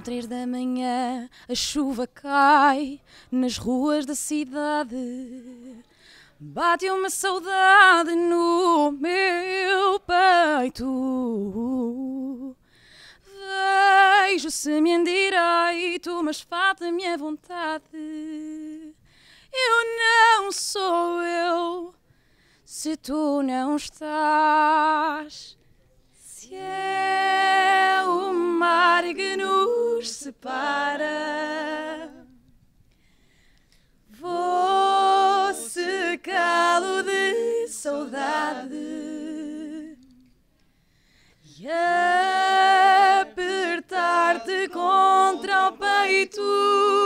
três da manhã, a chuva cai nas ruas da cidade. Bate uma saudade no meu peito. Vejo se me endireito, mas falta-me a vontade. Eu não sou eu se tu não estás. Saudade e apertar-te contra o peito.